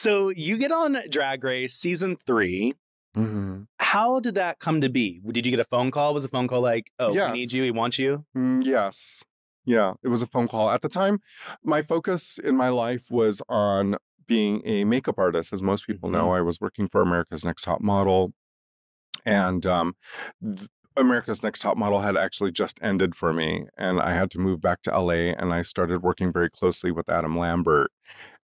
So you get on Drag Race season 3 Mhm. How did that come to be? Did you get a phone call? Was the phone call like, "Oh, we need Yes. you. We want you"? Mm, yes. Yeah, it was a phone call. At the time, my focus in my life was on being a makeup artist. As most people know, I was working for America's Next Top Model. And um, th- America's Next Top Model had actually just ended for me. And I had to move back to LA. And I started working very closely with Adam Lambert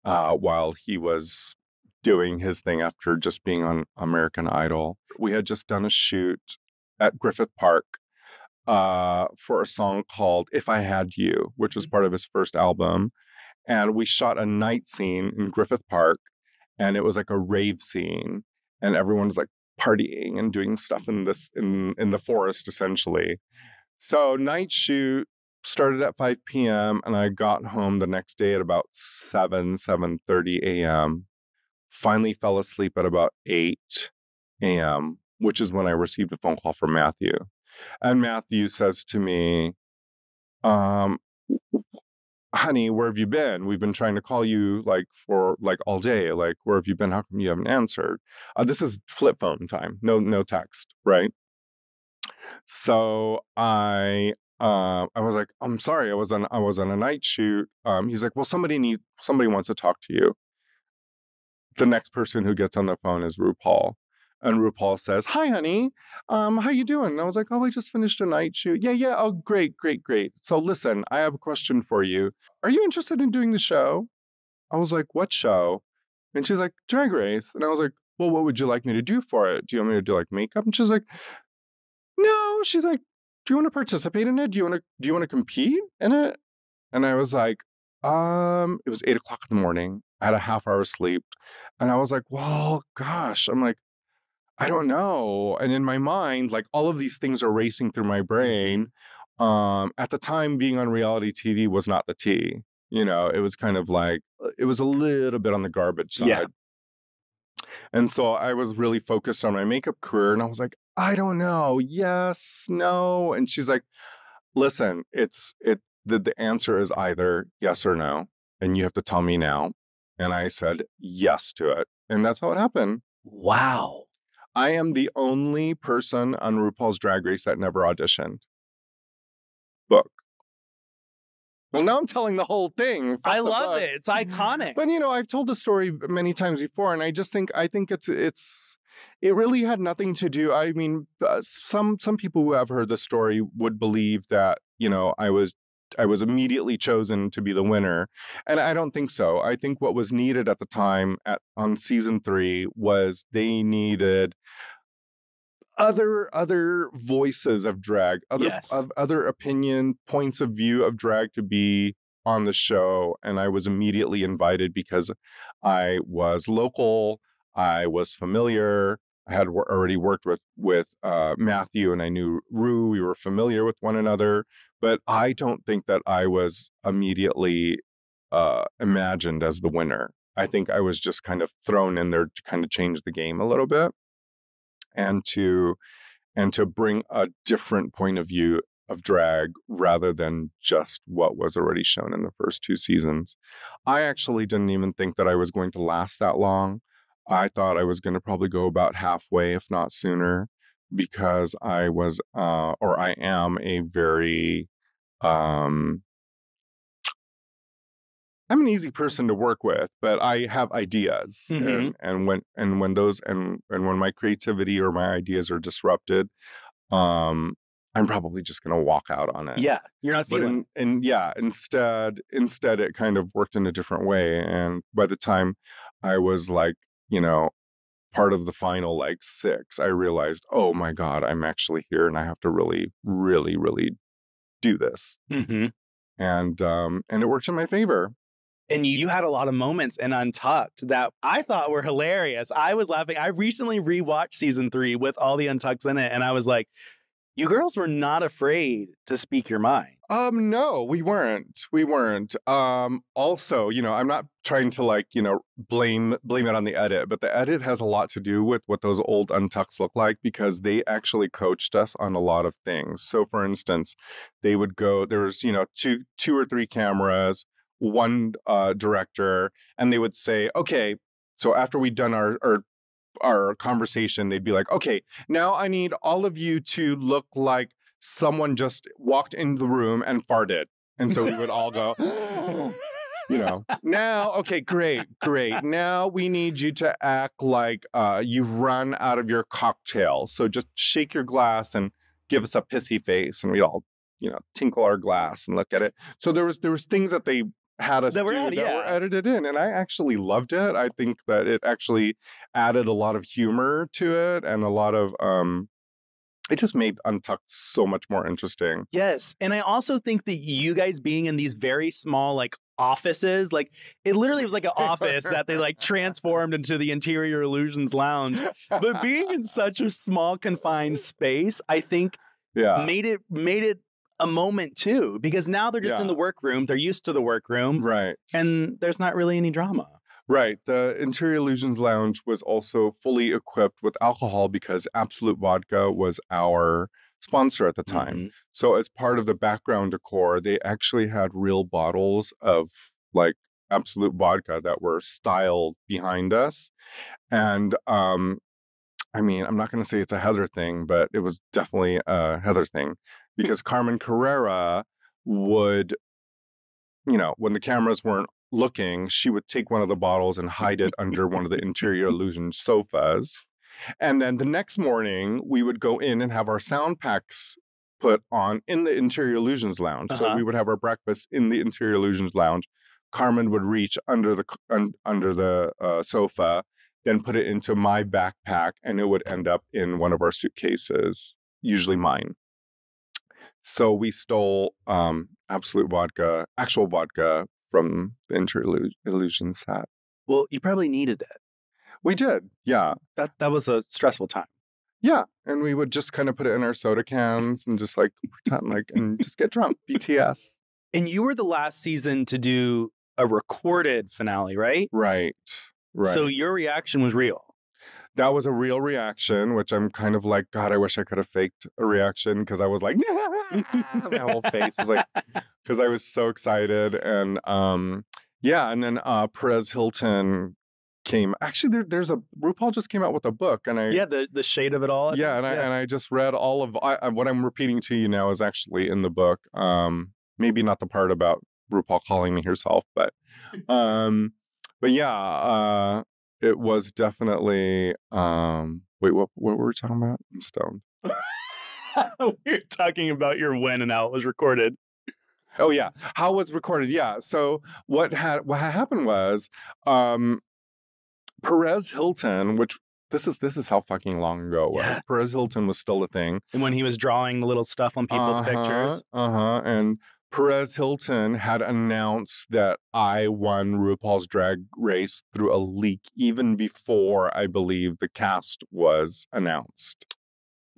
uh, while he was doing his thing after just being on American Idol. We had just done a shoot at Griffith Park uh, for a song called If I Had You, which was part of his first album. And we shot a night scene in Griffith Park, and it was like a rave scene, and everyone was like partying and doing stuff in this in in the forest essentially. So night shoot started at 5 p.m. and I got home the next day at about 7 7:30 a.m. Finally fell asleep at about 8 a.m., which is when I received a phone call from Matthew. And Matthew says to me, um, honey, where have you been? We've been trying to call you like for like all day. Like, where have you been? How come you haven't answered? Uh, this is flip phone time. No, no text, right? So I uh, I was like, I'm sorry, I was on I was on a night shoot. Um, he's like, well, somebody need somebody wants to talk to you. The next person who gets on the phone is RuPaul. And RuPaul says, "Hi, honey. Um, how you doing?" And I was like, "Oh, I just finished a night shoot. Yeah, yeah. Oh, great, great, great. So listen, I have a question for you. Are you interested in doing the show?" I was like, "What show?" And she's like, "Drag Race." And I was like, "Well, what would you like me to do for it? Do you want me to do like makeup?" And she's like, "No." She's like, "Do you want to participate in it? Do you want to? Do you want to compete in it?" And I was like, "Um." It was eight o'clock in the morning. I had a half hour sleep, and I was like, "Well, gosh." I'm like. I don't know. And in my mind, like all of these things are racing through my brain. Um, at the time, being on reality TV was not the T. You know, it was kind of like, it was a little bit on the garbage side. Yeah. And so I was really focused on my makeup career. And I was like, I don't know. Yes, no. And she's like, listen, it's, it, the, the answer is either yes or no. And you have to tell me now. And I said yes to it. And that's how it happened. Wow. I am the only person on RuPaul's Drag Race that never auditioned. Book. Well, now I'm telling the whole thing. Fuck I love fuck. it. It's iconic. But you know, I've told the story many times before, and I just think I think it's it's it really had nothing to do. I mean, uh, some some people who have heard the story would believe that you know I was I was immediately chosen to be the winner, and I don't think so. I think what was needed at the time at on season three was they needed other other voices of drag, other Yes. of other opinion points of view of drag to be on the show, and I was immediately invited because I was local, I was familiar. I had already worked with with uh, Matthew, and I knew Ru. We were familiar with one another, but I don't think that I was immediately uh, imagined as the winner. I think I was just kind of thrown in there to kind of change the game a little bit, and to and to bring a different point of view of drag rather than just what was already shown in the first two seasons. I actually didn't even think that I was going to last that long. I thought I was going to probably go about halfway, if not sooner, because I was, uh, or I am a very, um, I'm an easy person to work with, but I have ideas, Mhm. and, and when and when those and and when my creativity or my ideas are disrupted, um, I'm probably just going to walk out on it. yeah, you're not feeling. in, and yeah, instead, instead it kind of worked in a different way. And by the time I was like, you know, part of the final like six, I realized, oh my God, I'm actually here and I have to really, really, really do this. Mhm. And um, and it worked in my favor. And you had a lot of moments in Untucked that I thought were hilarious. I was laughing. I recently rewatched season three with all the Untucks in it, and I was like, you girls were not afraid to speak your mind. Um, no, we weren't. We weren't. Um, also, you know, I'm not trying to like, you know, blame blame it on the edit, but the edit has a lot to do with what those old untucks look like because they actually coached us on a lot of things. So for instance, they would go, there was, you know, two two or three cameras, one uh director, and they would say, okay, so after we'd done our, our our conversation, they'd be like, okay, now I need all of you to look like someone just walked in the room and farted. And so we would all go, you know, now, okay, great, great. Now we need you to act like uh, you've run out of your cocktail. So just shake your glass and give us a pissy face. And we'd all, you know, tinkle our glass and look at it. So there was there was things that they had us That were added, that were edited in. And I actually loved it. I think that it actually added a lot of humor to it and a lot of um it just made Untucked so much more interesting. Yes. And I also think that you guys being in these very small, like, offices, like, it literally was like an office that they, like, transformed into the Interior Illusions Lounge. But being in such a small, confined space, I think yeah. made it, made it a moment too, because now they're just in the workroom. They're used to the workroom. Right. And there's not really any drama. Right. The Interior Illusions Lounge was also fully equipped with alcohol because Absolut Vodka was our sponsor at the time. Mhm. So, as part of the background decor, they actually had real bottles of like Absolut Vodka that were styled behind us. And, um, I mean, I'm not going to say it's a Heather thing, but it was definitely a Heather thing because Carmen Carrera would, you know, when the cameras weren't looking, she would take one of the bottles and hide it under one of the interior illusion sofas. And then the next morning, we would go in and have our sound packs put on in the interior illusions lounge. So Uh-huh. we would have our breakfast in the interior illusions lounge. Carmen would reach under the un, under the uh, sofa, then put it into my backpack, and it would end up in one of our suitcases, usually mine. So we stole um, Absolut vodka, actual vodka from the illusions set. Well, you probably needed it. We did, yeah. That, that was a stressful time. Yeah, and we would just kind of put it in our soda cans and just like pretend like and just get drunk. BTS. And you were the last season to do a recorded finale, right? Right. Right. So your reaction was real. that was a real reaction, which I'm kind of like, God, I wish I could have faked a reaction because I was like, my whole face is like, because I was so excited. And um, yeah, and then uh, Perez Hilton came. Actually, there, there's a RuPaul just came out with a book, and I Yeah, the the shade of it all. I yeah, think. and I and I just read all of I- what I'm repeating to you now is actually in the book. Um, maybe not the part about RuPaul calling me herself, but um, but yeah, uh, it was definitely um. Wait, what what were we talking about? I'm stoned. we were talking about your when and how it was recorded. Oh yeah, how it was recorded? Yeah. So what had what happened was, um, Perez Hilton, which this is this is how fucking long ago it was. Yeah. Perez Hilton was still a thing. And when he was drawing the little stuff on people's Uh-huh, pictures. Uh-huh. And Perez Hilton had announced that I won RuPaul's Drag Race through a leak even before I believe the cast was announced.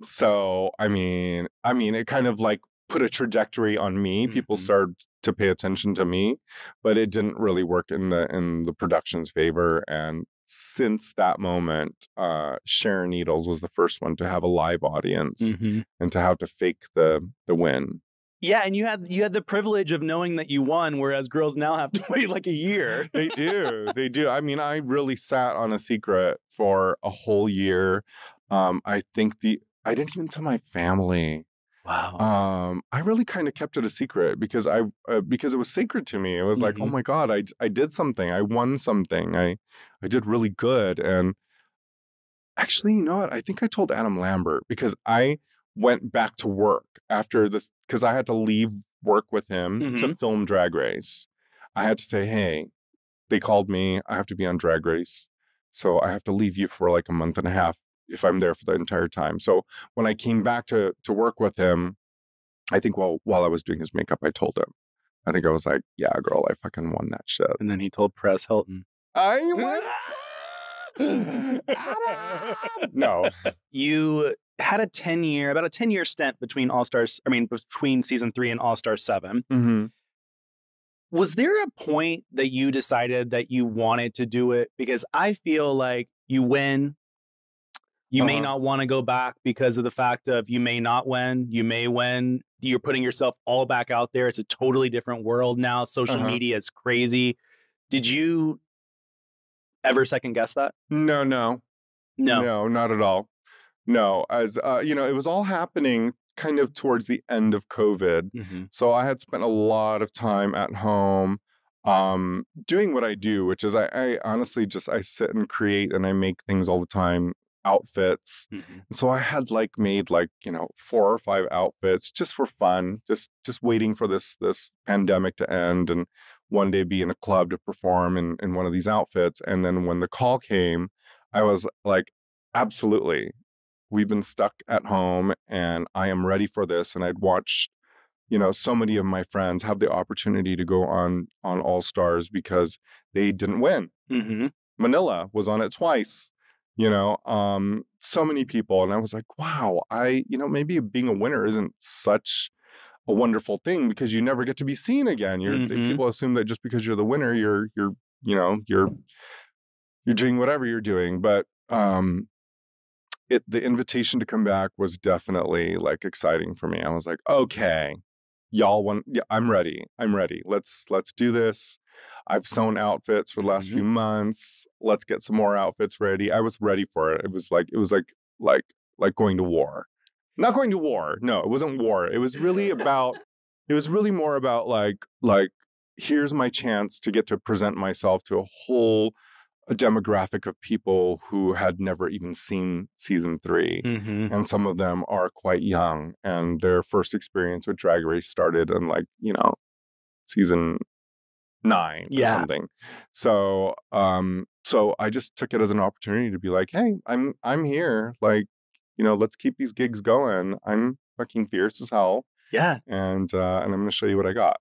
So, I mean, I mean, it kind of like put a trajectory on me. People Mhm. started to pay attention to me, but it didn't really work in the in the production's favor and since that moment, uh, Sharon Needles was the first one to have a live audience Mhm. and to have to fake the the win. Yeah, and you had you had the privilege of knowing that you won, whereas girls now have to wait like a year. They do, they do. I mean, I really sat on a secret for a whole year. Um, I think the I didn't even tell my family. Wow. Um, I really kind of kept it a secret because I uh, because it was sacred to me. It was like, oh Mhm. my god, I I did something. I won something. I I did really good. And actually, you know what? I think I told Adam Lambert because I went back to work after this because I had to leave work with him to Mhm. film Drag Race. I had to say, hey, they called me. I have to be on Drag Race, so I have to leave you for like a month and a half if I'm there for the entire time. So when I came back to to work with him, I think while while I was doing his makeup, I told him. I think I was like, "Yeah, girl, I fucking won that shit." and then he told Perez Hilton. I won. no, You had a 10 year, about a 10 year stint between All Stars, I mean, between season three and All Star 7. hmm Was there a point that you decided that you wanted to do it? Because I feel like you win. You may Uh-huh. not want to go back because of the fact of you may not win, you may win. You're putting yourself all back out there. It's a totally different world now. Social Uh-huh. media is crazy. Did you ever second guess that? No, no, No. no, not at all. No, as uh, you know, it was all happening kind of towards the end of COVID. Mm-hmm. So I had spent a lot of time at home um doing what I do, which is I, I honestly just I sit and create and I make things all the time, outfits. Mm-hmm. So I had like made like, you know, four or five outfits just for fun, just just waiting for this this pandemic to end and one day be in a club to perform in, in one of these outfits. And then when the call came, I was like, absolutely. We've been stuck at home and I am ready for this. And I'd watched, you know, so many of my friends have the opportunity to go on on All Stars because they didn't win. Mm-hmm. Manila was on it twice. You know, um, so many people, and I was like, wow, I, you know, maybe being a winner isn't such a wonderful thing because you never get to be seen again. You're Mhm. people assume that just because you're the winner, you're you're you know you're you're doing whatever you're doing. But um, it the invitation to come back was definitely like exciting for me. I was like, okay, y'all want, yeah, I'm ready. I'm ready. Let's let's do this. I've sewn outfits for the last Mhm. few months. Let's get some more outfits ready. I was ready for it. It was like it was like like like going to war. Not going to war. No, it wasn't war. It was really about it was really more about like like here's my chance to get to present myself to a whole demographic of people who had never even seen season 3 Mm-hmm. and some of them are quite young and their first experience with drag race started in like you know season nine Yeah. or something so um so i just took it as an opportunity to be like hey i'm i'm here like you know let's keep these gigs going i'm fucking fierce as hell Yeah. and uh and i'm gonna show you what i got